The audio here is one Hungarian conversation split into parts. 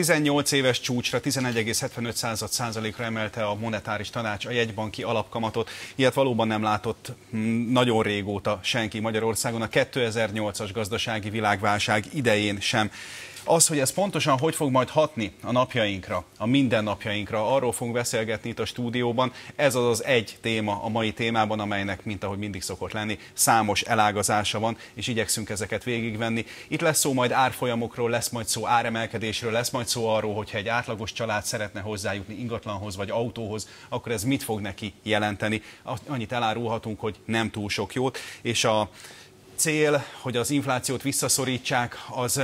18 éves csúcsra 11,75 százalékra emelte a monetáris tanács a jegybanki alapkamatot. Ilyet valóban nem látott hm, nagyon régóta senki Magyarországon. A 2008-as gazdasági világválság idején sem. Az, hogy ez pontosan hogy fog majd hatni a napjainkra, a mindennapjainkra, arról fogunk beszélgetni itt a stúdióban. Ez az az egy téma a mai témában, amelynek, mint ahogy mindig szokott lenni, számos elágazása van, és igyekszünk ezeket végigvenni. Itt lesz szó majd árfolyamokról, lesz majd szó áremelkedésről, lesz majd szó arról, hogyha egy átlagos család szeretne hozzájutni ingatlanhoz vagy autóhoz, akkor ez mit fog neki jelenteni. Annyit elárulhatunk, hogy nem túl sok jót, és a cél, hogy az inflációt visszaszorítsák, az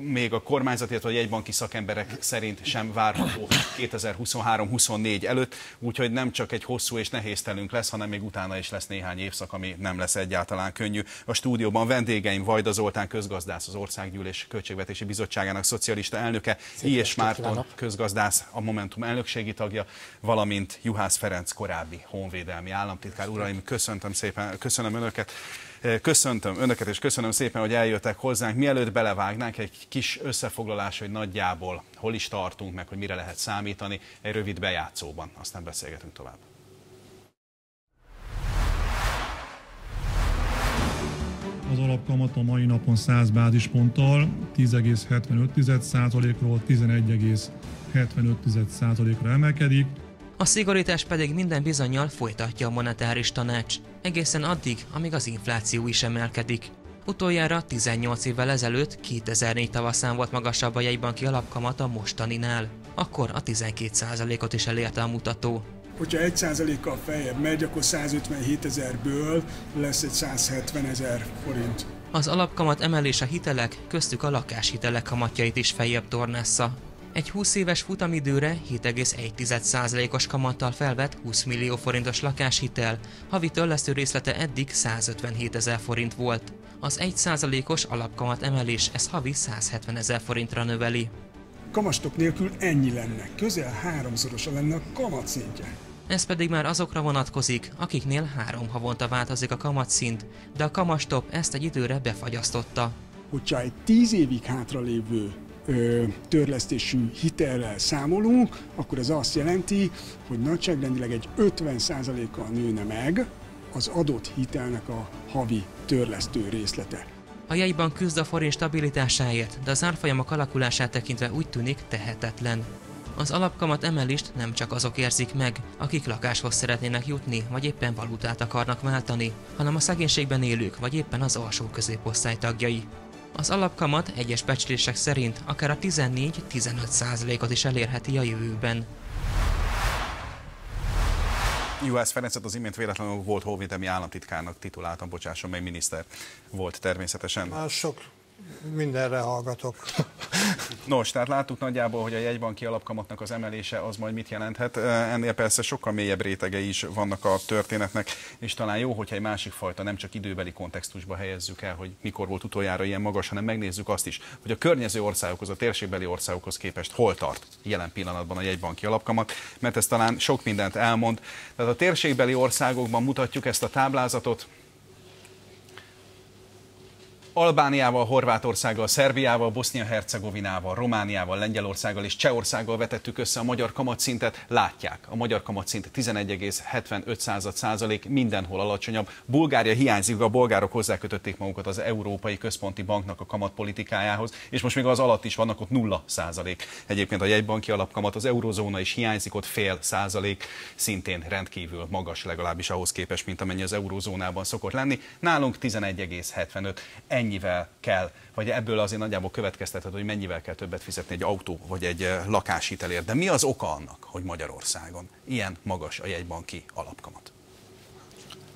még a kormányzat, illetve a jegybanki szakemberek szerint sem várható 2023-24 előtt, úgyhogy nem csak egy hosszú és nehéz telünk lesz, hanem még utána is lesz néhány évszak, ami nem lesz egyáltalán könnyű. A stúdióban vendégeim Vajda Zoltán közgazdász, az Országgyűlés Költségvetési Bizottságának szocialista elnöke, I. és Márton közgazdász, a Momentum elnökségi tagja, valamint Juhász Ferenc korábbi honvédelmi államtitkár. Uraim, köszöntöm szépen, köszönöm önöket. Köszöntöm önöket, és köszönöm szépen, hogy eljöttek hozzánk. Mielőtt belevágnánk, egy kis összefoglalás, hogy nagyjából hol is tartunk, meg hogy mire lehet számítani, egy rövid bejátszóban. Aztán beszélgetünk tovább. Az alapkamat a mai napon 100 bázisponttal 10,75%-ról 11,75%-ra emelkedik. A szigorítás pedig minden bizonyal folytatja a monetáris tanács, egészen addig, amíg az infláció is emelkedik. Utoljára 18 évvel ezelőtt 2004 tavaszán volt magasabb a jegybanki alapkamat a mostaninál. Akkor a 12%-ot is elérte a mutató. Hogyha 1%-kal feljebb megy, akkor 157 ezerből lesz egy 170 ezer forint. Az alapkamat emelés a hitelek, köztük a lakáshitelek kamatjait is feljebb tornásza. Egy 20 éves futamidőre 7,1%-os kamattal felvett 20 millió forintos lakáshitel, havi törlesztő részlete eddig 157 ezer forint volt. Az 1%-os alapkamat emelés ez havi 170 ezer forintra növeli. Kamastok nélkül ennyi lenne, közel háromszorosa lenne a kamatszintje. Ez pedig már azokra vonatkozik, akiknél három havonta változik a kamatszint, de a kamastop ezt egy időre befagyasztotta. Hogyha egy tíz évig hátralévő törlesztésű hitelrel számolunk, akkor ez azt jelenti, hogy nagyságrendileg egy 50%-kal nőne meg az adott hitelnek a havi törlesztő részlete. A jegybank küzd a forint stabilitásáért, de az árfolyamok alakulását tekintve úgy tűnik tehetetlen. Az alapkamat emelést nem csak azok érzik meg, akik lakáshoz szeretnének jutni, vagy éppen valutát akarnak váltani, hanem a szegénységben élők, vagy éppen az alsó középosztály tagjai. Az alapkamat egyes becslések szerint akár a 14-15 százalékot is elérheti a jövőben. Juhász Ferencet az imént véletlenül volt hóvédelmi államtitkárnak tituláltam, bocsásson meg miniszter volt természetesen. Már sok mindenre hallgatok. Nos, tehát láttuk nagyjából, hogy a jegybanki alapkamatnak az emelése az majd mit jelenthet. Ennél persze sokkal mélyebb rétegei is vannak a történetnek, és talán jó, hogyha egy másik fajta, nem csak időbeli kontextusba helyezzük el, hogy mikor volt utoljára ilyen magas, hanem megnézzük azt is, hogy a környező országokhoz, a térségbeli országokhoz képest hol tart jelen pillanatban a jegybanki alapkamat, mert ez talán sok mindent elmond. Tehát a térségbeli országokban mutatjuk ezt a táblázatot, Albániával, Horvátországgal, Szerbiával, Bosznia-Hercegovinával, Romániával, Lengyelországgal és Csehországgal vetettük össze a magyar kamatszintet. Látják, a magyar kamatszint 11,75 százalék, mindenhol alacsonyabb. Bulgária hiányzik, a bolgárok hozzákötötték magukat az Európai Központi Banknak a kamatpolitikájához, és most még az alatt is vannak ott nulla százalék. Egyébként a jegybanki alapkamat az eurozóna is hiányzik, ott fél százalék, szintén rendkívül magas legalábbis ahhoz képest, mint amennyi az eurozónában szokott lenni. Nálunk 11,75. Ennyi mennyivel kell, vagy ebből azért nagyjából következtethető, hogy mennyivel kell többet fizetni egy autó vagy egy eh, lakáshitelért. De mi az oka annak, hogy Magyarországon ilyen magas a jegybanki alapkamat?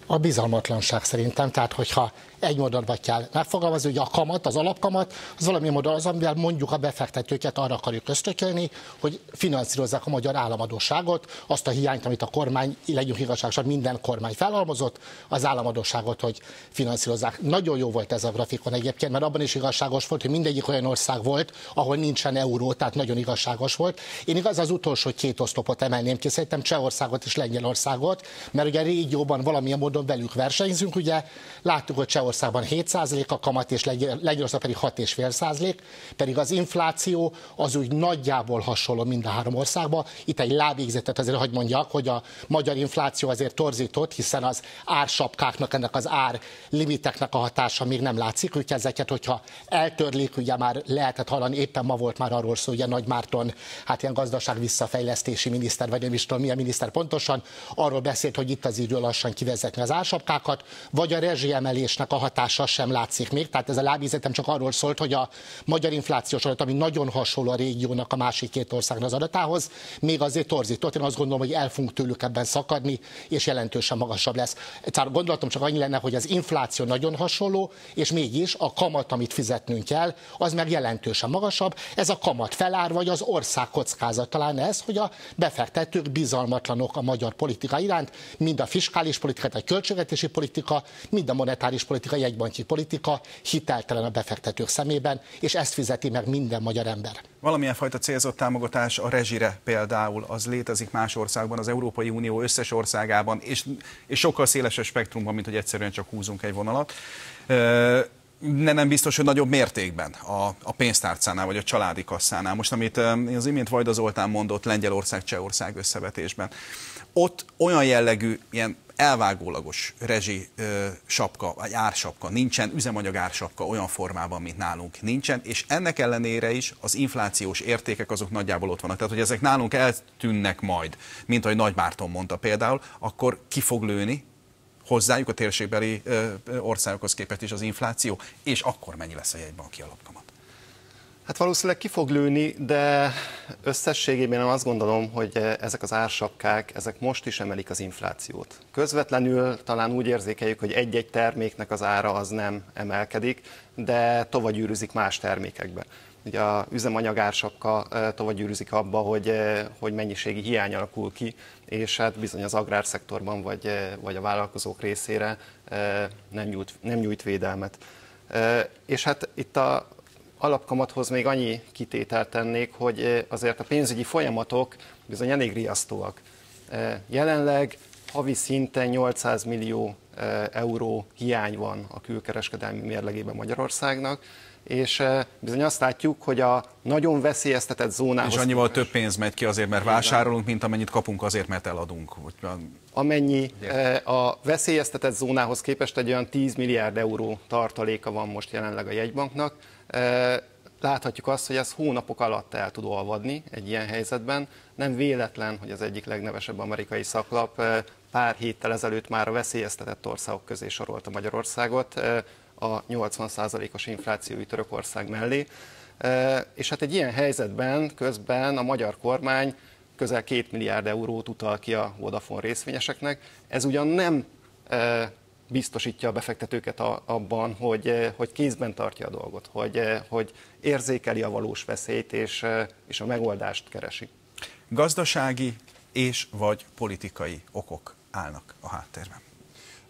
A bizalmatlanság szerintem, tehát hogyha egy vagy kell megfogalmazni, hogy a kamat, az alapkamat, az valami modell az, amivel mondjuk a befektetőket arra akarjuk ösztökölni, hogy finanszírozzák a magyar államadóságot, azt a hiányt, amit a kormány, legyünk igazságosan, minden kormány felhalmozott, az államadóságot, hogy finanszírozzák. Nagyon jó volt ez a grafikon egyébként, mert abban is igazságos volt, hogy mindegyik olyan ország volt, ahol nincsen euró, tehát nagyon igazságos volt. Én igaz az utolsó két oszlopot emelném ki, szerintem Csehországot és Lengyelországot, mert ugye a régióban valamilyen módon módon velük versenyzünk. Ugye láttuk, hogy Csehországban 7% a kamat, és Lengyelország pedig 6,5%, pedig az infláció az úgy nagyjából hasonló mind a három országban. Itt egy lábvégzetet azért, hogy mondjak, hogy a magyar infláció azért torzított, hiszen az ársapkáknak, ennek az ár limiteknek a hatása még nem látszik, úgyhogy ezeket, hogyha eltörlik, ugye már lehetett hallani, éppen ma volt már arról szó, ugye Nagy Márton, hát ilyen gazdaság visszafejlesztési miniszter, vagy nem is tudom milyen miniszter pontosan, arról beszélt, hogy itt az idő lassan kivezetni az ársapkákat, vagy a rezsiemelésnek a hatása sem látszik még. Tehát ez a lábízetem csak arról szólt, hogy a magyar inflációs adat, ami nagyon hasonló a régiónak a másik két országnak az adatához, még azért torzított. Én azt gondolom, hogy el fogunk tőlük ebben szakadni, és jelentősen magasabb lesz. Tehát gondolatom csak annyi lenne, hogy az infláció nagyon hasonló, és mégis a kamat, amit fizetnünk kell, az meg jelentősen magasabb. Ez a kamat felár, vagy az ország kockázat talán ez, hogy a befektetők bizalmatlanok a magyar politika iránt, mind a fiskális politika, a költségvetési politika, mind a monetáris politika, jegybanki politika hiteltelen a befektetők szemében, és ezt fizeti meg minden magyar ember. Valamilyen fajta célzott támogatás a rezsire például, az létezik más országban, az Európai Unió összes országában, és, és sokkal szélesebb spektrumban, mint hogy egyszerűen csak húzunk egy vonalat ne nem biztos, hogy nagyobb mértékben a, a pénztárcánál vagy a családi kasszánál. Most, amit az imént Vajda Zoltán mondott Lengyelország, Csehország összevetésben, ott olyan jellegű, ilyen elvágólagos rezsi ö, sapka, vagy ársapka nincsen, üzemanyag ársapka olyan formában, mint nálunk nincsen, és ennek ellenére is az inflációs értékek azok nagyjából ott vannak. Tehát, hogy ezek nálunk eltűnnek majd, mint ahogy Nagy Márton mondta például, akkor ki fog lőni hozzájuk a térségbeli országokhoz képest is az infláció, és akkor mennyi lesz a jegybanki alapkamat? Hát valószínűleg ki fog lőni, de összességében én azt gondolom, hogy ezek az ársapkák, ezek most is emelik az inflációt. Közvetlenül talán úgy érzékeljük, hogy egy-egy terméknek az ára az nem emelkedik, de tovagyűrűzik más termékekbe. Ugye a üzemanyag ársapka tovagyűrűzik abba, hogy, hogy mennyiségi hiány alakul ki, és hát bizony az agrárszektorban vagy, vagy a vállalkozók részére nem nyújt, nem nyújt védelmet. És hát itt a alapkamathoz még annyi kitételt tennék, hogy azért a pénzügyi folyamatok bizony elég riasztóak. Jelenleg havi szinten 800 millió euró hiány van a külkereskedelmi mérlegében Magyarországnak, és eh, bizony azt látjuk, hogy a nagyon veszélyeztetett zónához... És annyival képest, több pénz megy ki azért, mert vásárolunk, mint amennyit kapunk azért, mert eladunk. Amennyi eh, a veszélyeztetett zónához képest egy olyan 10 milliárd euró tartaléka van most jelenleg a jegybanknak. Láthatjuk azt, hogy ez hónapok alatt el tud olvadni egy ilyen helyzetben. Nem véletlen, hogy az egyik legnevesebb amerikai szaklap pár héttel ezelőtt már a veszélyeztetett országok közé sorolta Magyarországot a 80%-os inflációi Törökország mellé. És hát egy ilyen helyzetben közben a magyar kormány közel 2 milliárd eurót utal ki a Vodafone részvényeseknek. Ez ugyan nem biztosítja a befektetőket abban, hogy, hogy kézben tartja a dolgot, hogy, hogy érzékeli a valós veszélyt és, és a megoldást keresi. Gazdasági és vagy politikai okok állnak a háttérben.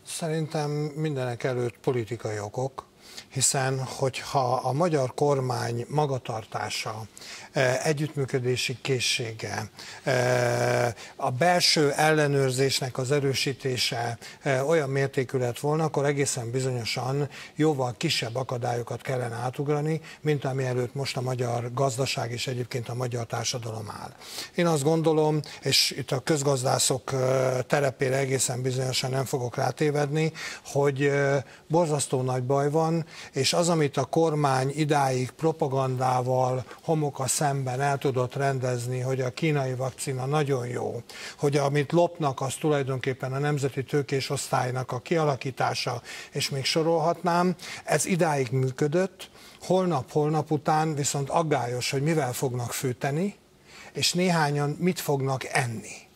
Szerintem mindenek előtt politikai okok, hiszen hogyha a magyar kormány magatartása, eh, együttműködési készsége, eh, a belső ellenőrzésnek az erősítése eh, olyan mértékű lett volna, akkor egészen bizonyosan jóval kisebb akadályokat kellene átugrani, mint ami előtt most a magyar gazdaság és egyébként a magyar társadalom áll. Én azt gondolom, és itt a közgazdászok terepére egészen bizonyosan nem fogok rátévedni, hogy borzasztó nagy baj van, és az, amit a kormány idáig propagandával homoka szemben el tudott rendezni, hogy a kínai vakcina nagyon jó, hogy amit lopnak, az tulajdonképpen a nemzeti tőkés osztálynak a kialakítása, és még sorolhatnám, ez idáig működött, holnap-holnap után viszont aggályos, hogy mivel fognak fűteni, és néhányan mit fognak enni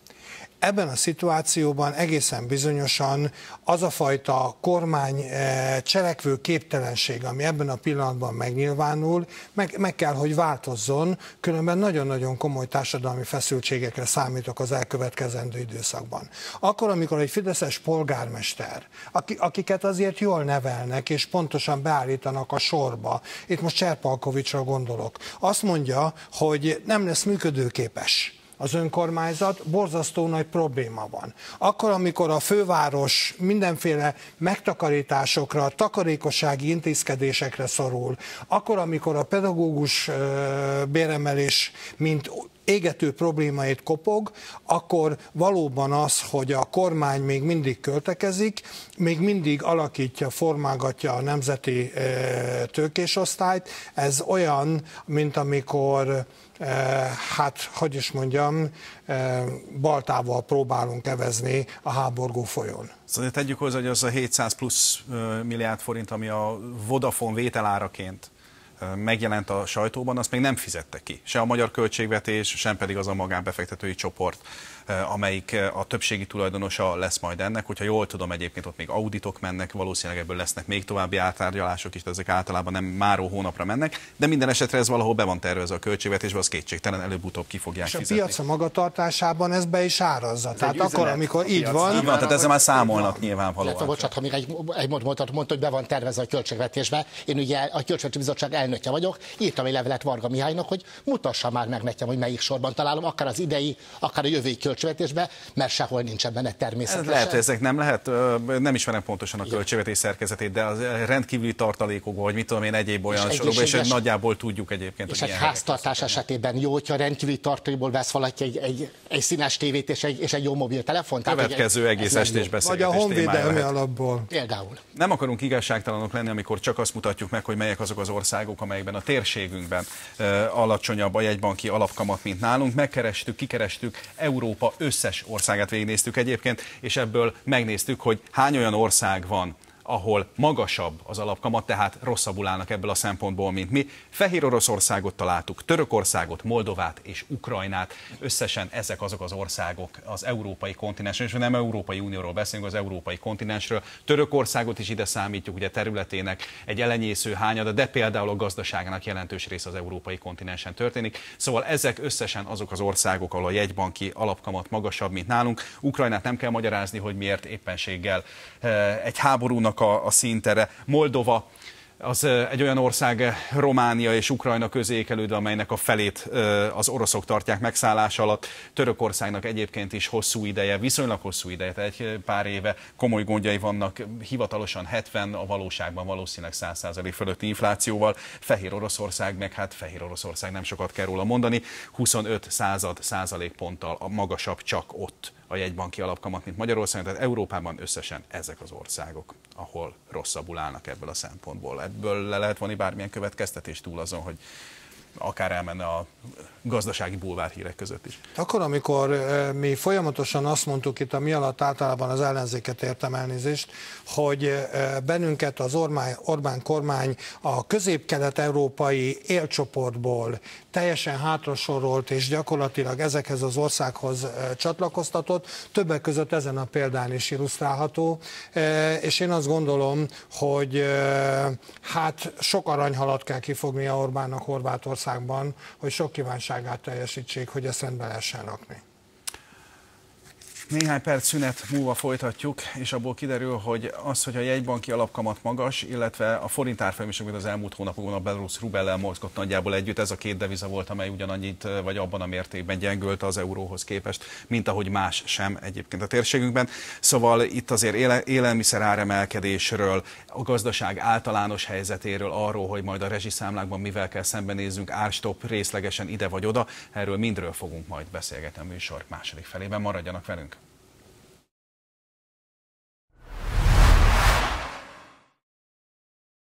ebben a szituációban egészen bizonyosan az a fajta kormány eh, cselekvő képtelenség, ami ebben a pillanatban megnyilvánul, meg, meg kell, hogy változzon, különben nagyon-nagyon komoly társadalmi feszültségekre számítok az elkövetkezendő időszakban. Akkor, amikor egy fideszes polgármester, akiket azért jól nevelnek, és pontosan beállítanak a sorba, itt most Cserpalkovicsra gondolok, azt mondja, hogy nem lesz működőképes az önkormányzat, borzasztó nagy probléma van. Akkor, amikor a főváros mindenféle megtakarításokra, takarékossági intézkedésekre szorul, akkor, amikor a pedagógus béremelés, mint égető problémáit kopog, akkor valóban az, hogy a kormány még mindig költekezik, még mindig alakítja, formálgatja a nemzeti tőkésosztályt, ez olyan, mint amikor hát, hogy is mondjam, baltával próbálunk evezni a háborgó folyón. Szóval tegyük hozzá, hogy az a 700 plusz milliárd forint, ami a Vodafone vételáraként megjelent a sajtóban, azt még nem fizette ki. Se a magyar költségvetés, sem pedig az a magánbefektetői csoport Eh, amelyik eh, a többségi tulajdonosa lesz majd ennek. Hogyha jól tudom, egyébként ott még auditok mennek, valószínűleg ebből lesznek még további átárgyalások is, de ezek általában nem máró hónapra mennek, de minden esetre ez valahol be van tervezve a költségvetésbe, az kétségtelen előbb-utóbb ki fogják És a fizetni. piac a magatartásában ez be is árazza. Ez tehát akkor, amikor így van. Így van, tehát ezzel már számolnak nyilvánvalóan. Illetve, bocsánat, ha még egy, egy mondatot mondta, hogy be van tervezve a költségvetésbe. Én ugye a Költségvetési Bizottság elnöke vagyok, írtam egy levelet Varga Mihálynak, hogy mutassa már meg nekem, hogy melyik sorban találom, akár az idei, akár a jövői költségvetésbe, mert sehol nincs benne természetesen. Lehet, ezek nem lehet, nem ismerem pontosan a költségvetés szerkezetét, de az rendkívüli tartalékokból, vagy mit tudom én, egyéb olyan sorokban, és nagyjából tudjuk egyébként. És egy háztartás esetében jó, hogyha rendkívüli tartalékból vesz valaki egy, egy, egy színes tévét és egy, és egy jó mobiltelefon. Következő egy, egész estés beszélgetés Vagy a honvédelmi alapból. Például. Nem akarunk igazságtalanok lenni, amikor csak azt mutatjuk meg, hogy melyek azok az országok, amelyekben a térségünkben alacsonyabb a jegybanki alapkamat, mint nálunk. Megkerestük, kikerestük Európa összes országát végignéztük egyébként, és ebből megnéztük, hogy hány olyan ország van, ahol magasabb az alapkamat, tehát rosszabbul állnak ebből a szempontból, mint mi. Fehér Oroszországot találtuk, Törökországot, Moldovát és Ukrajnát. Összesen ezek azok az országok az európai kontinensen, és nem Európai Unióról beszélünk, az európai kontinensről. Törökországot is ide számítjuk, ugye területének egy elenyésző hányada, de például a gazdaságának jelentős része az európai kontinensen történik. Szóval ezek összesen azok az országok, ahol a jegybanki alapkamat magasabb, mint nálunk. Ukrajnát nem kell magyarázni, hogy miért éppenséggel eh, egy háborúnak a, a szintere. Moldova az egy olyan ország, Románia és Ukrajna közékelődve, amelynek a felét az oroszok tartják megszállás alatt. Törökországnak egyébként is hosszú ideje, viszonylag hosszú ideje, egy pár éve komoly gondjai vannak, hivatalosan 70, a valóságban valószínűleg 100% fölötti inflációval. Fehér Oroszország, meg hát Fehér Oroszország nem sokat kell róla mondani, 25 század százalékponttal magasabb csak ott a jegybanki alapkamat, mint Magyarországon, tehát Európában összesen ezek az országok, ahol rosszabbul állnak ebből a szempontból. Ebből le lehet vonni bármilyen következtetés túl azon, hogy akár elmenne a gazdasági bulvárhírek között is. Akkor, amikor mi folyamatosan azt mondtuk itt a mi alatt általában az ellenzéket értem elnézést, hogy bennünket az Orbán, Orbán kormány a közép-kelet-európai élcsoportból teljesen hátrasorolt és gyakorlatilag ezekhez az országhoz csatlakoztatott, többek között ezen a példán is illusztrálható, és én azt gondolom, hogy hát sok aranyhalat kell kifognia Orbánnak Horvátországban, hogy sok kívánságát teljesítsék, hogy ezt rendbe lehessen rakni. Néhány perc szünet múlva folytatjuk, és abból kiderül, hogy az, hogy a jegybanki alapkamat magas, illetve a forint árfolyam is, az elmúlt hónapokban a belarus rubellel mozgott nagyjából együtt, ez a két deviza volt, amely ugyanannyit, vagy abban a mértékben gyengült az euróhoz képest, mint ahogy más sem egyébként a térségünkben. Szóval itt azért éle, élelmiszer áremelkedésről, a gazdaság általános helyzetéről, arról, hogy majd a rezsiszámlákban mivel kell szembenézzünk, árstop részlegesen ide vagy oda, erről mindről fogunk majd beszélgetni a műsor második felében. Maradjanak velünk!